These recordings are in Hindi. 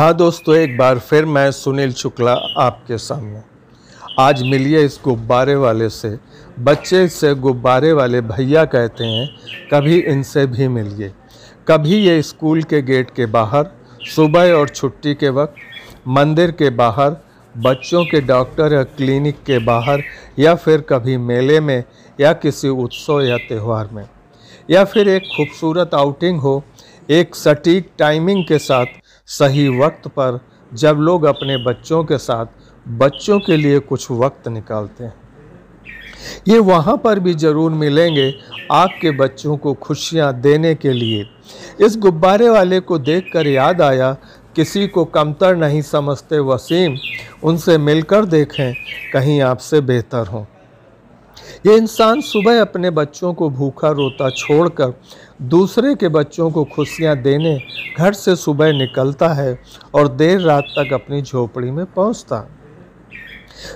हाँ दोस्तों, एक बार फिर मैं सुनील शुक्ला आपके सामने। आज मिलिए इस गुब्बारे वाले से। बच्चे से गुब्बारे वाले भैया कहते हैं, कभी इनसे भी मिलिए। कभी ये स्कूल के गेट के बाहर, सुबह और छुट्टी के वक्त, मंदिर के बाहर, बच्चों के डॉक्टर या क्लिनिक के बाहर, या फिर कभी मेले में या किसी उत्सव या त्यौहार में। या फिर एक खूबसूरत आउटिंग हो, एक सटीक टाइमिंग के साथ सही वक्त पर जब लोग अपने बच्चों के साथ बच्चों के लिए कुछ वक्त निकालते हैं। ये वहाँ पर भी ज़रूर मिलेंगे आपके बच्चों को खुशियाँ देने के लिए। इस गुब्बारे वाले को देखकर याद आया, किसी को कमतर नहीं समझते वसीम, उनसे मिलकर देखें, कहीं आपसे बेहतर हों। ये इंसान सुबह अपने बच्चों को भूखा रोता छोड़कर दूसरे के बच्चों को खुशियाँ देने घर से सुबह निकलता है और देर रात तक अपनी झोपड़ी में पहुँचता।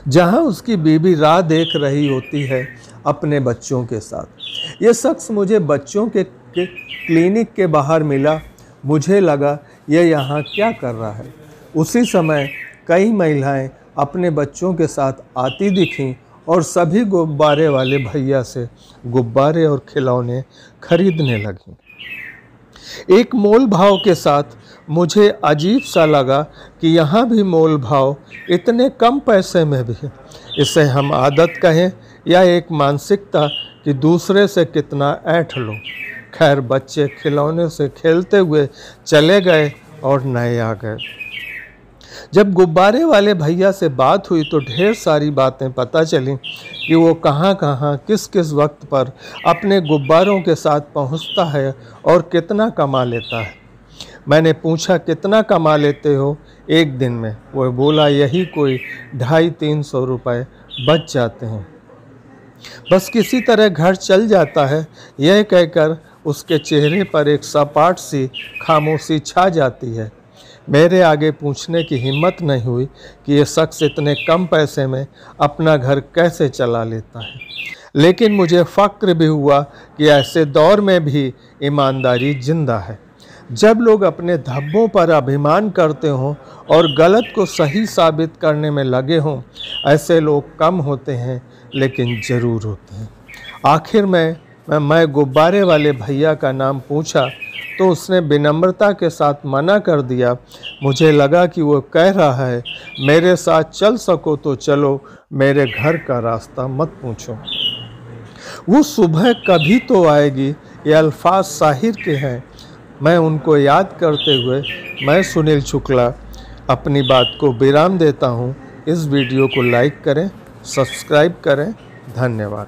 जहाँ उसकी बीबी राह देख रही होती है अपने बच्चों के साथ। ये शख्स मुझे बच्चों के, के क्लिनिक के बाहर मिला। मुझे लगा ये यहाँ क्या कर रहा है? उसी समय कई महिलाएँ अपने बच्चों के साथ आती दिखीं और सभी गुब्बारे वाले भैया से गुब्बारे और खिलौने खरीदने लगी। एक मोल भाव के साथ मुझे अजीब सा लगा कि यहाँ भी मोल भाव इतने कम पैसे में भी इसे हम आदत कहें या एक मानसिकता कि दूसरे से कितना ऐठ लो। खैर, बच्चे खिलौने से खेलते हुए चले गए और नए आ गए। जब गुब्बारे वाले भैया से बात हुई तो ढेर सारी बातें पता चली कि वो कहाँ कहाँ, किस किस वक्त पर अपने गुब्बारों के साथ पहुँचता है और कितना कमा लेता है। मैंने पूछा, कितना कमा लेते हो एक दिन में? वो बोला, यही कोई ढाई तीन सौ रुपये बच जाते हैं। बस किसी तरह घर चल जाता है। यह कहकर उसके चेहरे पर एक सपाट सी खामोशी छा जाती है। मेरे आगे पूछने की हिम्मत नहीं हुई कि ये शख्स इतने कम पैसे में अपना घर कैसे चला लेता है। लेकिन मुझे फ़क्र भी हुआ कि ऐसे दौर में भी ईमानदारी ज़िंदा है। जब लोग अपने धब्बों पर अभिमान करते हों और गलत को सही साबित करने में लगे हों, ऐसे लोग कम होते हैं, लेकिन ज़रूर होते हैं। आखिर में, मैं मैं गुब्बारे वाले भैया का नाम पूछा तो उसने विनम्रता के साथ मना कर दिया। मुझे लगा कि वो कह रहा है, मेरे साथ चल सको तो चलो, मेरे घर का रास्ता मत पूछो। वो सुबह कभी तो आएगी, ये अल्फाज साहिर के हैं। मैं उनको याद करते हुए, मैं सुनील शुक्ला, अपनी बात को विराम देता हूँ। इस वीडियो को लाइक करें, सब्सक्राइब करें। धन्यवाद।